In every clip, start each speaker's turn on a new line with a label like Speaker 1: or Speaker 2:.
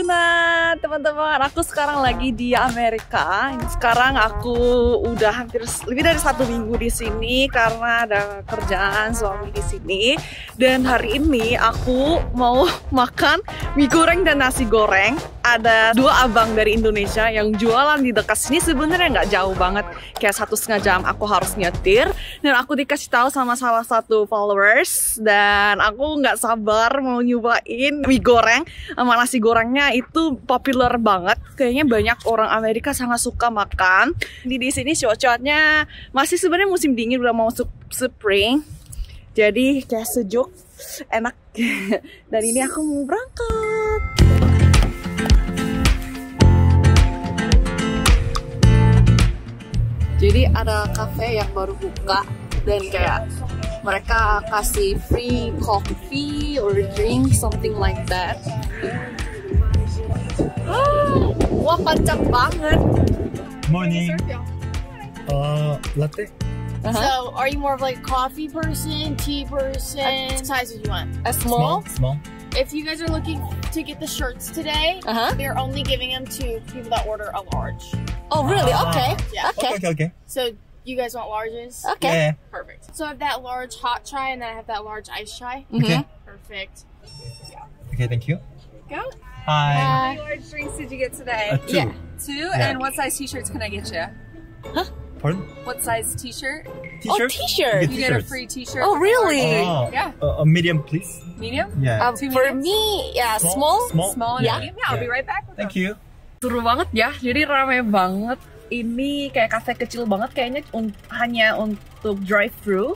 Speaker 1: Yuna, teman-teman. Aku sekarang lagi di Amerika. Sekarang aku udah hampir lebih dari satu minggu di sini karena ada kerjaan suami di sini. Dan hari ini aku mau makan mie goreng dan nasi goreng. Ada dua abang dari Indonesia yang jualan di dekat sini. Sebenarnya nggak jauh banget, kayak satu setengah jam aku harus nyetir. Dan aku dikasih tahu sama salah satu followers dan aku nggak sabar mau nyobain mie goreng sama nasi gorengnya itu populer banget. Kayaknya banyak orang Amerika sangat suka makan. Di di sini cuacanya masih sebenarnya musim dingin udah mau masuk spring. Jadi kayak sejuk, enak. Dan ini aku mau berangkat. Jadi ada cafe yang baru buka dan kayak mereka kasih free coffee or drink something like that. Ah, wah panjang banget.
Speaker 2: Morning. Uh, latte.
Speaker 1: Uh-huh.
Speaker 3: So, are you more of like coffee person, tea person? What size would you want?
Speaker 1: A small.
Speaker 2: Small.
Speaker 3: If you guys are looking to get the shirts today,
Speaker 1: Uh huh.
Speaker 3: we're only giving them to people that order a large.
Speaker 1: Oh really?
Speaker 2: Ah.
Speaker 1: Okay.
Speaker 3: Yeah.
Speaker 1: Okay.
Speaker 2: Okay, okay.
Speaker 3: So, you guys want larges?
Speaker 1: Okay.
Speaker 2: Yeah.
Speaker 3: Perfect. So, I have that large hot chai and then I have that large iced chai.
Speaker 2: Okay.
Speaker 3: Perfect. Yeah.
Speaker 2: Okay, thank you.
Speaker 3: Go.
Speaker 2: Hi.
Speaker 1: Uh,
Speaker 4: How many large drinks did you get today?
Speaker 2: Uh, two.
Speaker 1: yeah.
Speaker 4: Two.
Speaker 2: Yeah.
Speaker 4: And what size t-shirts can I get you?
Speaker 2: Pardon?
Speaker 4: What size t-shirt?
Speaker 1: Oh
Speaker 2: T-shirt?
Speaker 1: t-shirt.
Speaker 2: You
Speaker 4: You get a
Speaker 2: T-shirts.
Speaker 4: free t-shirt.
Speaker 1: Oh really?
Speaker 2: Oh,
Speaker 4: Yeah.
Speaker 2: uh, a medium, please.
Speaker 4: Medium?
Speaker 2: Yeah.
Speaker 1: Um,
Speaker 4: Two
Speaker 1: for
Speaker 4: mediums?
Speaker 1: me, yeah, small.
Speaker 2: Small.
Speaker 4: Small and
Speaker 1: Yeah.
Speaker 4: medium? Yeah, I'll be
Speaker 2: Yeah.
Speaker 4: right back with
Speaker 2: Thank
Speaker 4: them.
Speaker 2: you.
Speaker 1: Seru banget ya, jadi rame banget. Ini kayak kafe kecil banget, kayaknya un- hanya untuk drive thru.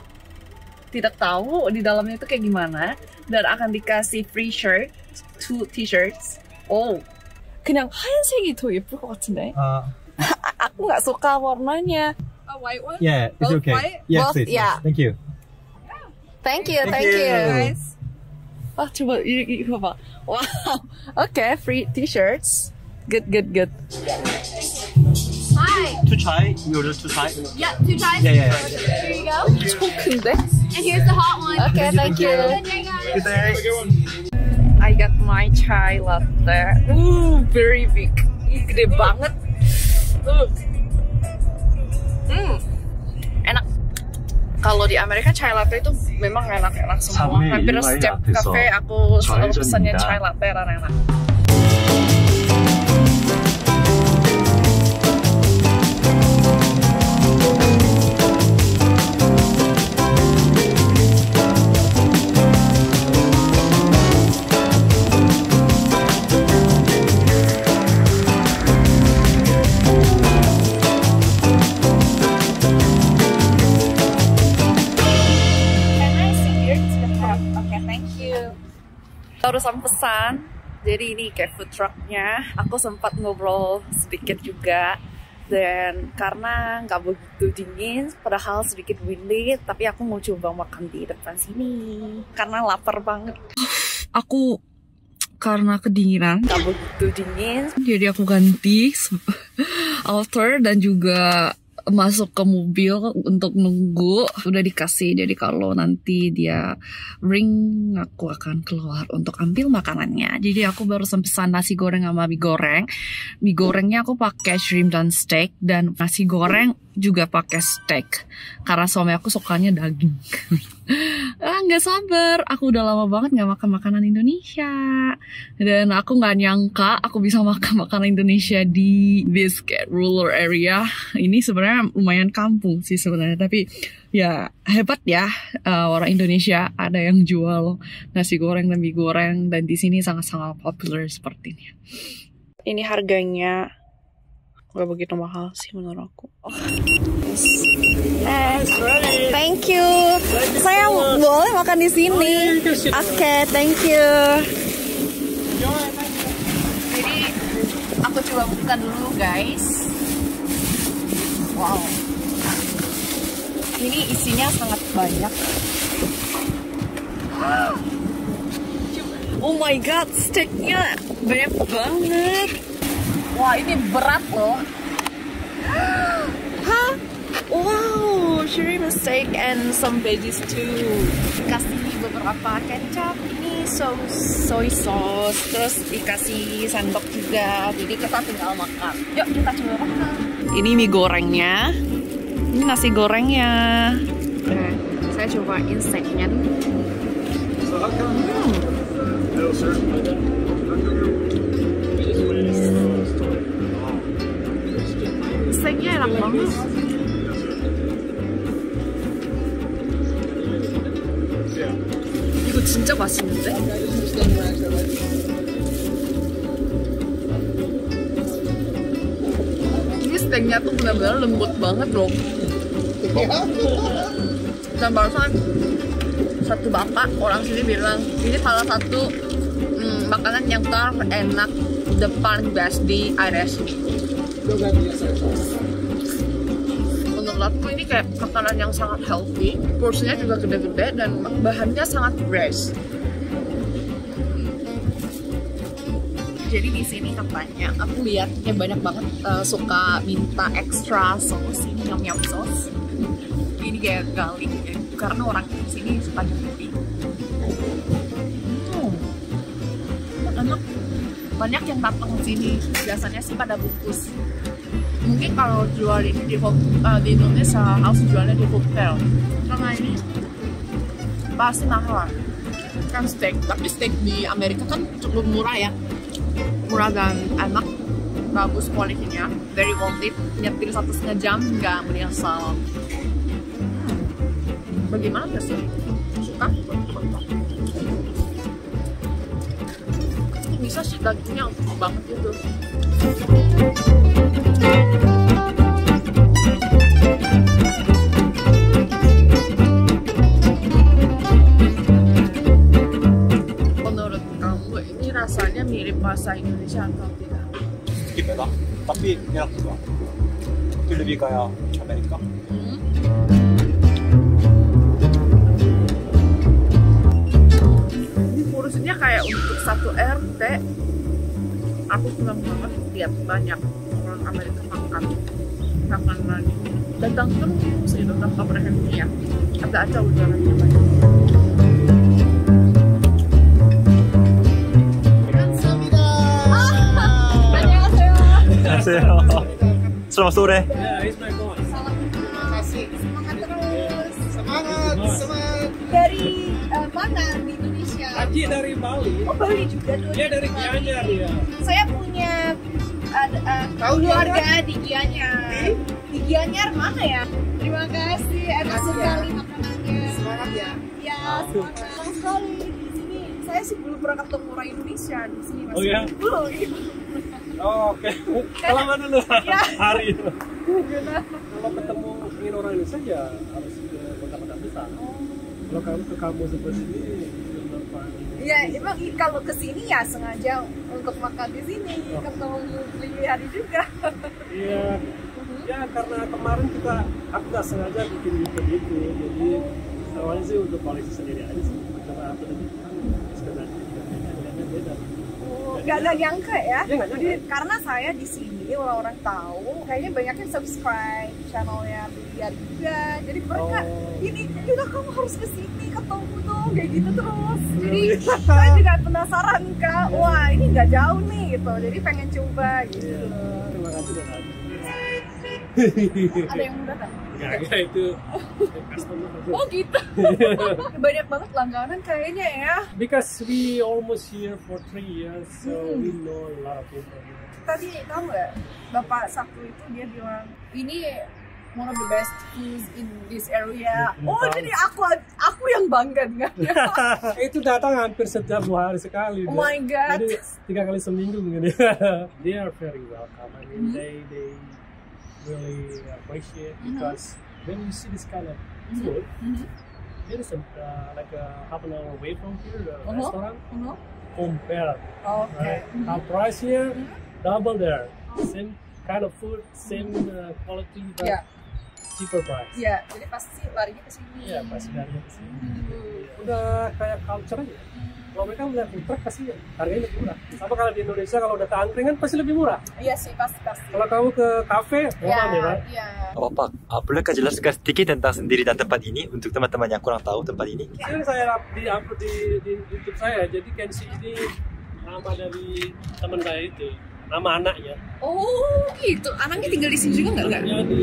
Speaker 1: Tidak tahu di dalamnya itu kayak gimana. Dan akan dikasih free shirt, two t-shirts. Oh, 그냥 하얀색이 더 예쁠 것 같은데.
Speaker 2: Uh,
Speaker 1: aku nggak suka warnanya.
Speaker 4: A white one?
Speaker 2: Yeah, it's okay.
Speaker 4: White?
Speaker 2: Yes,
Speaker 1: Both,
Speaker 2: please,
Speaker 1: yeah.
Speaker 2: Yes. Thank you.
Speaker 1: Thank you,
Speaker 2: thank,
Speaker 1: thank
Speaker 2: you.
Speaker 1: you.
Speaker 4: Guys.
Speaker 1: Wah, coba ini coba. Wow. Okay, free t-shirts. Good, good, good.
Speaker 3: Hi.
Speaker 2: Two chai. You ordered two chai.
Speaker 3: Yeah, two chai.
Speaker 2: Yeah, yeah. yeah.
Speaker 3: Here you go.
Speaker 1: Token
Speaker 3: And here's the hot one.
Speaker 1: Okay, thank,
Speaker 3: thank you. you.
Speaker 2: Good day.
Speaker 1: I got my chai latte. Ooh, very big. Gede banget. Hmm, enak. Kalau di Amerika chai latte itu memang enak-enak semua. Hampir setiap kafe aku selalu pesannya chai latte enak-enak. Jadi ini kayak food trucknya. Aku sempat ngobrol sedikit juga. Dan karena nggak begitu dingin, padahal sedikit windy, tapi aku mau coba makan di depan sini. Karena lapar banget. Aku karena kedinginan nggak begitu dingin, jadi aku ganti outer dan juga masuk ke mobil untuk nunggu udah dikasih. Jadi kalau nanti dia ring aku akan keluar untuk ambil makanannya. Jadi aku baru pesan nasi goreng sama mie goreng. Mie gorengnya aku pakai shrimp dan steak dan nasi goreng juga pakai steak. Karena suami aku sukanya daging ah nggak sabar. Aku udah lama banget nggak makan makanan Indonesia. Dan aku nggak nyangka aku bisa makan makanan Indonesia di kayak rural area. Ini sebenarnya lumayan kampung sih sebenarnya. Tapi ya hebat ya uh, orang Indonesia ada yang jual nasi goreng dan mie goreng dan di sini sangat-sangat populer seperti ini. Ini harganya nggak begitu mahal sih menurut aku. Oh, yes. Eh, thank you. Saya boleh makan di sini? Oke thank you. Jadi aku coba buka dulu guys. Wow. Ini isinya sangat banyak. Oh my god steaknya banyak banget. Wah ini berat loh? Wow, shrimp steak and some veggies too. Kasih beberapa kecap. Ini sauce soy sauce, terus dikasih sendok juga. Jadi kita tinggal makan. Yuk kita coba makan. Ini mie gorengnya. Ini nasi gorengnya. Oke, saya cobain steaknya dulu. Steaknya enak banget. 진짜 맛있는데? Ini steaknya tuh benar-benar lembut banget loh. Dan barusan satu bapak orang sini bilang ini salah satu hmm, makanan yang terenak the paling best di RS menurut aku ini kayak makanan yang sangat healthy porsinya juga gede-gede dan bahannya sangat fresh. Jadi di sini katanya aku lihat ya banyak banget uh, suka minta extra sauce ini yum yum sauce ini kayak garlic ya. Karena orang di sini suka nyupi hmm. banyak yang datang sini. Biasanya sih pada bungkus mungkin kalau jual ini di uh, di Indonesia harus jualnya di hotel. Karena ini pasti mahal. Kan steak tapi steak di Amerika kan cukup murah ya. Murah dan enak bagus kualitinya very worth it. Nyetir satu setengah jam nggak menyesal Hmm. bagaimana sih? Suka? Bisa sih dagingnya empuk banget gitu menurut kamu ini rasanya mirip bahasa Indonesia atau tidak?
Speaker 2: sedikit beda tapi enak juga itu lebih kayak Amerika
Speaker 1: Hmm? Ini porsinya kayak untuk satu RT Aku senang banget lihat banyak orang Amerika makan makanan datang terus gitu tanpa berhenti ya. Ada aja udaranya banyak.
Speaker 2: 안녕하세요 selamat sore
Speaker 3: Dari
Speaker 5: Aji dari Bali.
Speaker 3: Oh Bali juga dulu.
Speaker 5: Dia dari Gianyar dia.
Speaker 3: Saya punya uh, keluarga di Gianyar. Di Gianyar mana ya? Terima kasih, enak sekali makanannya. Semangat ya. Ya, semangat. Senang sekali di sini. Saya sih belum pernah ketemu orang Indonesia di sini masih.
Speaker 5: Oh, ya?
Speaker 3: Belum. iya.
Speaker 5: Oh, Oke. Selamat dulu
Speaker 3: Ya.
Speaker 5: hari itu. Kalau ketemu ingin orang Indonesia ya harus ke kota-kota besar. Kalau kamu ke kampus seperti ini
Speaker 3: Iya, emang kalau ke sini ya sengaja untuk makan di sini. Ketemu Lili hari juga.
Speaker 5: Iya. Ya karena kemarin kita aku nggak sengaja bikin YouTube itu, jadi awalnya sih untuk koleksi sendiri aja sih. Karena aku tadi kan sekedar beda beda.
Speaker 3: Gak ada nyangka ya.
Speaker 5: Iya, nggak nyangka.
Speaker 3: Jadi karena saya di sini orang-orang tahu, kayaknya banyak yang subscribe channelnya Biliar juga. Jadi mereka
Speaker 5: Oh.
Speaker 3: ini udah kamu harus ke sini ketemu dong kayak gitu terus. Jadi
Speaker 5: Iya.
Speaker 3: saya juga penasaran kak, wah ini nggak jauh nih gitu. Jadi pengen coba gitu.
Speaker 5: Iya. Terima kasih dan
Speaker 3: Ada yang udah kan?
Speaker 5: Enggak, enggak itu customer.
Speaker 3: Oh gitu. banyak banget langganan kayaknya ya.
Speaker 5: Because we almost here for three years, so
Speaker 3: Hmm.
Speaker 5: we know a lot of people.
Speaker 3: Tadi tahu nggak bapak satu itu dia bilang ini one of the best foods in this area.
Speaker 5: Hmm,
Speaker 3: Oh jadi aku aku yang bangga dengannya.
Speaker 5: itu datang hampir setiap dua hari sekali.
Speaker 3: Oh
Speaker 5: dia.
Speaker 3: my God.
Speaker 5: Jadi tiga kali seminggu mungkin. they are very welcome. I mean,
Speaker 3: Mhm.
Speaker 5: they they really appreciate
Speaker 3: Mhm.
Speaker 5: because when you see this kind of food,
Speaker 3: Mhm.
Speaker 5: there is a uh, like a half an hour away from here, the
Speaker 3: Uh-huh.
Speaker 5: restaurant.
Speaker 3: Mhm.
Speaker 5: Compare,
Speaker 3: Oke.
Speaker 5: right?
Speaker 3: Mhm.
Speaker 5: Our price here, double there. Same kind of food, same uh, quality, but
Speaker 3: Ya,
Speaker 5: cheaper price.
Speaker 3: ya. Jadi pasti larinya ke sini.
Speaker 5: Iya, pasti dari ke sini.
Speaker 3: Hmm.
Speaker 5: Udah kayak culture aja. kalau mereka melihat food truck pasti harganya lebih murah sama kalau di Indonesia kalau udah ke angkringan pasti lebih murah
Speaker 3: Iya sih, pasti pasti.
Speaker 5: kalau kamu ke kafe ya Pak?
Speaker 3: iya.
Speaker 2: Oh, Pak, ah, bolehkah jelaskan sedikit tentang sendiri dan tempat ini untuk teman-teman yang kurang tahu tempat ini?
Speaker 5: Ini saya di upload di, di YouTube saya jadi Kenshi ini nama dari teman saya itu nama anaknya
Speaker 1: Oh gitu, anaknya tinggal di sini juga nggak nggak?
Speaker 5: anaknya di,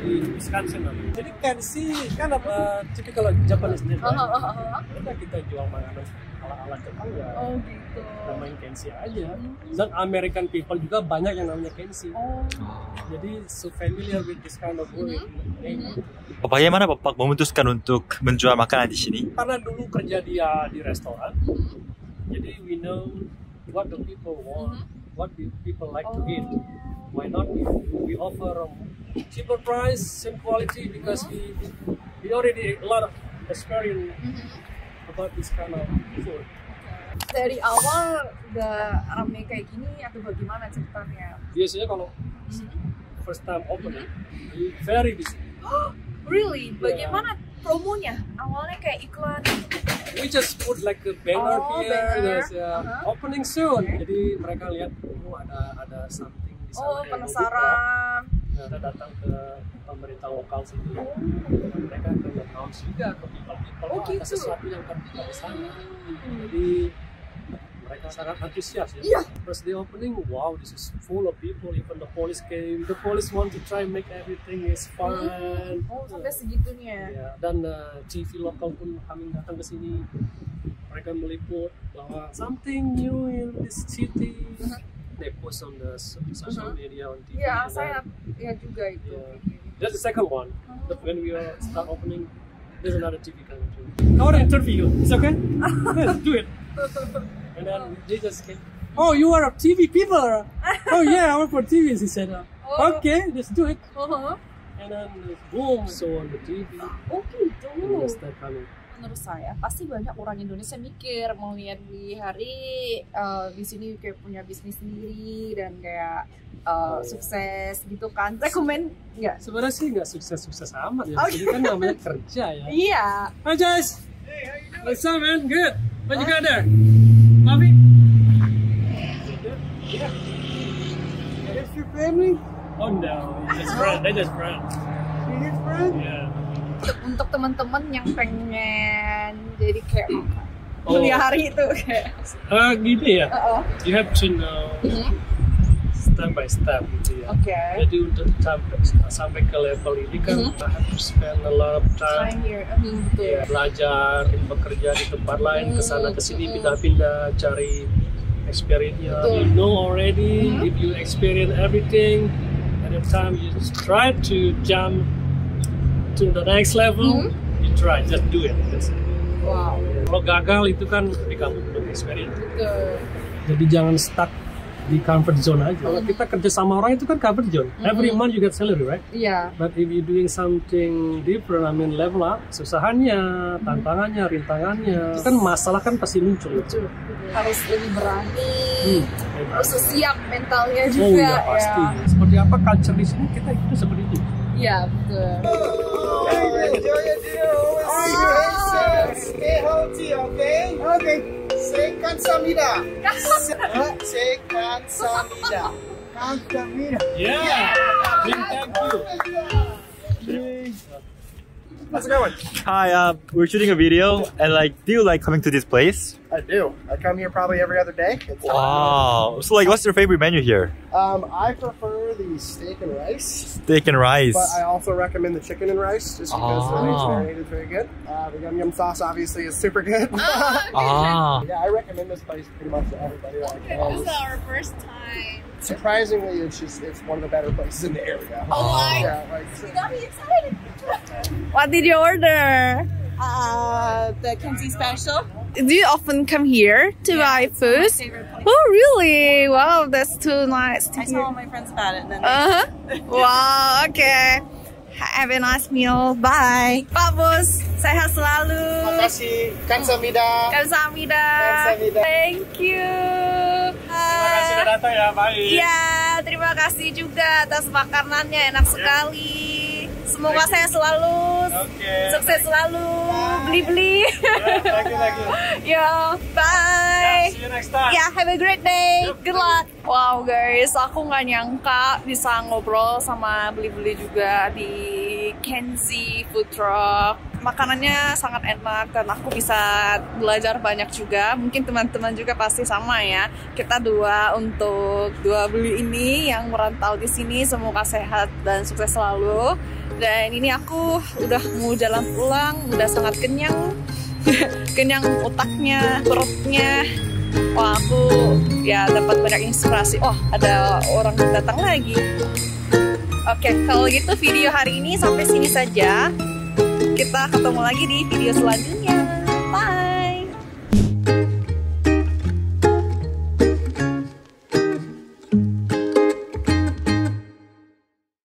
Speaker 5: di Wisconsin namanya. jadi Kenshi kan apa typical Japanese name
Speaker 3: Oh,
Speaker 5: right?
Speaker 3: oh, oh, oh.
Speaker 5: Kita jual makanan ala-ala Jepang ya
Speaker 3: Oh gitu.
Speaker 5: namain Kenshi aja dan American people juga banyak yang namanya Kenshi
Speaker 3: Oh.
Speaker 5: jadi so familiar with this kind of word name.
Speaker 2: Oh, Bagaimana Bapak memutuskan untuk menjual makanan di sini?
Speaker 5: karena dulu kerja dia di restoran jadi we know what the people want what people like to eat why not we, offer cheaper price same quality because we we already a lot of experience about this kind of food
Speaker 3: Dari awal udah rame kayak gini atau bagaimana ceritanya?
Speaker 5: biasanya kalau first time opening we very busy
Speaker 3: Really? Bagaimana promonya? Awalnya kayak iklan.
Speaker 5: We just put like a banner
Speaker 3: Oh,
Speaker 5: here
Speaker 3: banner.
Speaker 5: there's a
Speaker 3: Uh-huh.
Speaker 5: opening soon jadi mereka lihat oh ada ada something di sana
Speaker 3: Oh,
Speaker 5: mau buka.
Speaker 3: penasaran.
Speaker 5: kita datang ke pemerintah lokal sini mereka akan announce juga ke people people
Speaker 3: Oh,
Speaker 5: "Wah, ada
Speaker 3: gitu.
Speaker 5: sesuatu yang buka di sana jadi mereka sangat antusias ya
Speaker 3: Iya.
Speaker 5: first day opening wow this is full of people even the police came the police want to try make everything is fun
Speaker 3: Oh, sampai segitunya.
Speaker 5: Ya, dan uh, TV lokal pun kami datang ke sini mereka meliput bahwa something new in this city they post on the so- social media on TV dan-
Speaker 3: saya ya juga itu.
Speaker 5: Yeah. That's the second one. But when we are start opening, there's another TV coming too. I want to interview you. It's okay? Do it. And then they just came. Oh, you are a TV people. oh yeah, I work for TV. He said, uh,
Speaker 3: Oh.
Speaker 5: okay, let's do it.
Speaker 3: Oh,
Speaker 5: And then boom, so on the TV.
Speaker 3: oh.
Speaker 5: And start coming.
Speaker 3: menurut saya pasti banyak orang Indonesia mikir mau lihat di hari eh, di sini kayak punya bisnis sendiri dan kayak eh, sukses gitu kan rekomen nggak
Speaker 5: Sebenarnya sih nggak sukses-sukses amat ya.
Speaker 3: Oh,
Speaker 5: Jadi kan namanya kerja ya.
Speaker 3: iya
Speaker 5: Hi guys. Hey, how you doing? What's up, man? Good. What you got there? Coffee? Yeah.
Speaker 6: It's your family?
Speaker 5: Oh no, just friend. They just friend.
Speaker 6: You his friend?
Speaker 5: Yeah.
Speaker 3: untuk, teman-teman yang pengen jadi kayak
Speaker 5: Oh.
Speaker 3: kuliah hari itu kayak
Speaker 5: Uh, gini ya.
Speaker 3: oh
Speaker 5: You have to know step by step gitu ya.
Speaker 3: oke
Speaker 5: Jadi untuk sampai sampai ke level ini kan I have to spend a lot of
Speaker 3: time
Speaker 5: time
Speaker 3: here Hmm, betul
Speaker 5: ya, belajar, bekerja di tempat lain, ke sana ke sini pindah-pindah cari experience-nya.
Speaker 3: Betul.
Speaker 5: You know already if you experience everything at the time you just try to jump to the next level, you try just do it. It.
Speaker 3: wow
Speaker 5: Kalau gagal itu kan di kamu belum experience.
Speaker 3: betul
Speaker 5: Jadi jangan stuck di comfort zone aja. Kalau kita kerja sama orang itu kan comfort zone. Every month you get salary, right?
Speaker 3: iya
Speaker 5: But if you doing something different, I mean level up, susahannya, tantangannya, rintangannya, itu kan masalah kan pasti muncul.
Speaker 3: betul harus lebih berani
Speaker 5: Hmm.
Speaker 3: harus siap mentalnya juga
Speaker 5: Oh iya pasti.
Speaker 3: ya
Speaker 5: Seperti apa culture di sini kita itu seperti itu.
Speaker 3: iya betul
Speaker 6: Hey, enjoy your you. Hey, sir, stay healthy, okay? Okay. Kansamida. Say Kansamida. Kansamida.
Speaker 5: Yeah. yeah. Thank you.
Speaker 6: How's it going?
Speaker 2: Hi, uh, we're shooting a video, and like, do you like coming to this place?
Speaker 6: I do. I come here probably every other day. It's,
Speaker 2: Wow. So, like, what's your favorite menu here?
Speaker 6: Um, I prefer the steak and rice,
Speaker 2: Steak and rice.
Speaker 6: but I also recommend the chicken and rice just because the
Speaker 2: Oh.
Speaker 6: mixed marinated is very good. Uh, the yum yum sauce obviously is super good.
Speaker 2: ah.
Speaker 6: yeah, I recommend this place pretty much to everybody that I can.
Speaker 3: our first time
Speaker 6: Surprisingly, it's just it's one of the better places in the area.
Speaker 3: Oh my-
Speaker 6: Yeah, like
Speaker 1: What did you order?
Speaker 4: Uh, the Kenzie special.
Speaker 1: Do you often come here to buy food?
Speaker 4: Favorite place.
Speaker 1: Oh, really? Wow, that's too nice to
Speaker 4: I
Speaker 1: hear.
Speaker 4: tell all my friends about it,
Speaker 1: Uh huh. Wow. Okay. Have a nice meal. Bye. Pak Bos, sehat selalu.
Speaker 6: Makasih, kamsahamnida.
Speaker 1: Kamsahamnida.
Speaker 6: Kamsahamnida.
Speaker 1: Thank you.
Speaker 5: Terima kasih sudah datang ya, baik.
Speaker 1: Iya, terima kasih juga atas makanannya enak sekali. Semoga saya selalu
Speaker 5: Oke.
Speaker 1: sukses selalu beli-beli.
Speaker 5: Thank you, thank you.
Speaker 1: ya, bye.
Speaker 5: See you next time.
Speaker 1: Ya, have a great day. Good luck. Wow guys, aku nggak nyangka bisa ngobrol sama beli-beli juga di Kenzie Food Truck. Makanannya sangat enak dan aku bisa belajar banyak juga. Mungkin teman-teman juga pasti sama ya. Kita dua untuk dua beli ini yang merantau di sini. Semoga sehat dan sukses selalu. Dan ini aku udah mau jalan pulang, udah sangat kenyang. kenyang otaknya, perutnya. Wah aku ya dapat banyak inspirasi. Oh ada orang datang lagi. Oke kalau gitu video hari ini sampai sini saja. Kita ketemu lagi di video selanjutnya.